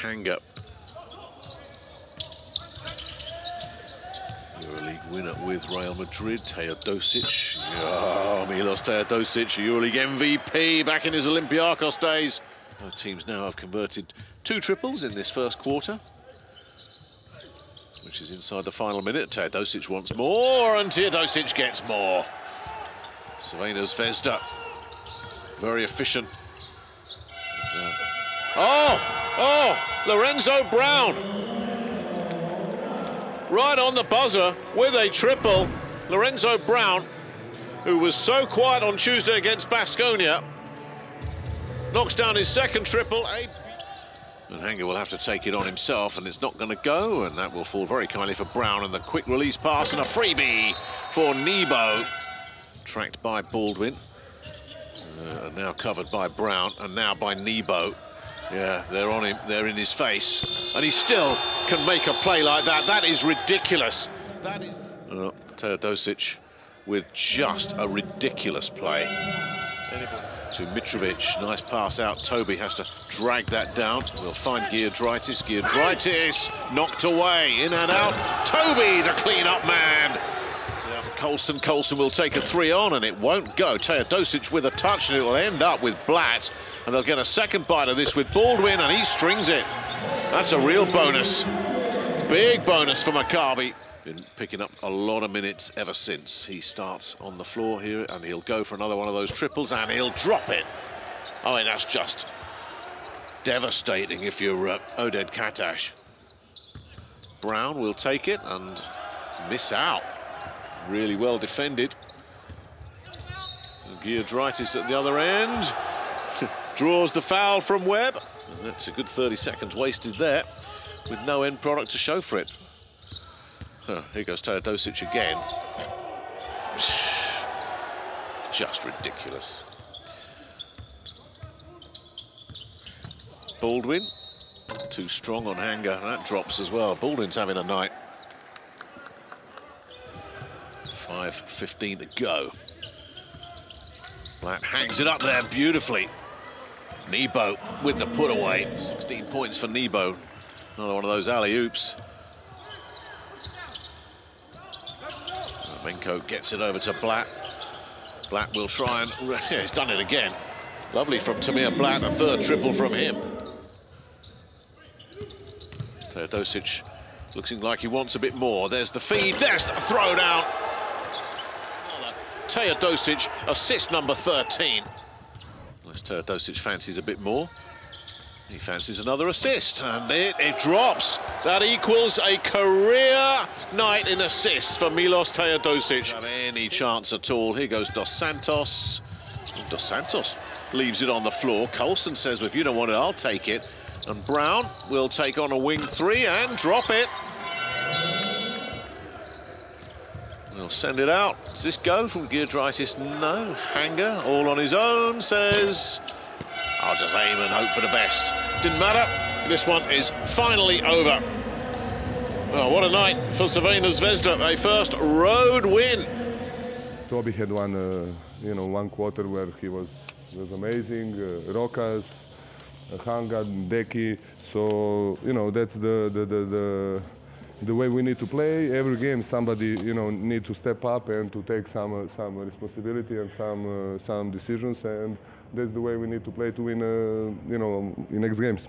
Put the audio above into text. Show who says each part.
Speaker 1: Hanga. Euroleague winner with Real Madrid, Teodosic. Oh, Milos Teodosic, Euroleague MVP back in his Olympiacos days. Both teams now have converted two triples in this first quarter, which is inside the final minute. Teodosic wants more, and Teodosic gets more. Crvena Zvezda, very efficient. Uh, Oh, oh, Lorenzo Brown. Right on the buzzer with a triple. Lorenzo Brown, who was so quiet on Tuesday against Baskonia, knocks down his second triple. And Hanga will have to take it on himself, and it's not going to go, and that will fall very kindly for Brown. And the quick release pass and a freebie for Nebo, tracked by Baldwin. Uh, now covered by Brown, and now by Nebo. Yeah, they're on him, they're in his face. And he still can make a play like that. That is ridiculous. That is... Uh, oh, Teodosic with just a ridiculous play. To Mitrovic, nice pass out. Toby has to drag that down. We'll find Giedraitis. Giedraitis knocked away, in and out. Toby, the clean-up man. Colson, Colson will take a three on and it won't go. Teodosic with a touch and it will end up with Blatt. And they'll get a second bite of this with Baldwin and he strings it. That's a real bonus. Big bonus for Maccabi. Been picking up a lot of minutes ever since. He starts on the floor here and he'll go for another one of those triples and he'll drop it. Oh, and that's just devastating if you're uh, Oded Katash. Brown will take it and miss out. Really well defended. Giedraitis at the other end. Draws the foul from Webb. And that's a good 30 seconds wasted there with no end product to show for it. Here goes Teodosic again. Just ridiculous. Baldwin, too strong on Hanga. That drops as well. Baldwin's having a night. 5.15 to go. Blatt hangs it up there beautifully. Nebo with the put away. 16 points for Nebo. Another one of those alley-oops. Menko gets it over to Blatt. Blatt will try and... Yeah, he's done it again. Lovely from Tamir Blatt, a third triple from him. Teodosic looking like he wants a bit more. There's the feed, there's the throwdown. Teodosic, assist number 13. Unless Teodosic fancies a bit more. He fancies another assist, and it, it drops. That equals a career night in assists for Milos Teodosic. Have any chance at all. Here goes Dos Santos. Dos Santos leaves it on the floor. Colson says, well, if you don't want it, I'll take it. And Brown will take on a wing three and drop it. We'll send it out. Does this go from Giedraitis? No. Hanga, all on his own, says, I'll just aim and hope for the best. Didn't matter. This one is finally over. Well, what a night for Crvena Zvezda. A first road win.
Speaker 2: Toby had one, uh, you know, one quarter where he was was amazing. Uh, Rokas, uh, Hanga, Deki. So you know that's the the, the the the way we need to play. Every game, somebody you know need to step up and to take some uh, some responsibility and some uh, some decisions, and that's the way we need to play to win uh, you know in next games.